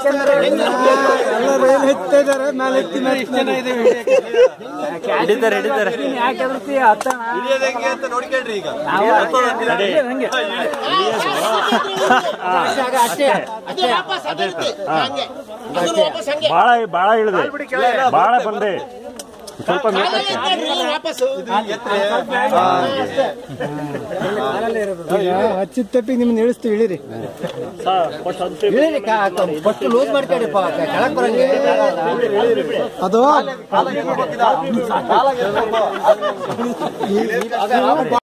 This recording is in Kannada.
ಎಲ್ಲ ರೈಲ್ ಎತ್ತಾ ಇದಾರೆ ಮೇಲೆ ಎತ್ತಿ ಮೇಲೆ ಜನ ಇದೆ ಯಾಕೆ ಅಂತ ಈಗ ಬಾಳ ಬಾಳ ಇಳಿದೆ. ಬಾಳ ಬಂದೆ. ಸ್ವಲ್ಪ. ಹಚ್ಚಿದ ತಪ್ಪಿಗೆ ಇಳಿಸ್ತೀವಿ ಇಳಿರಿ. ಫಸ್ಟ್ ಲೂಸ್ ಬರಂಗೆ ಅದು?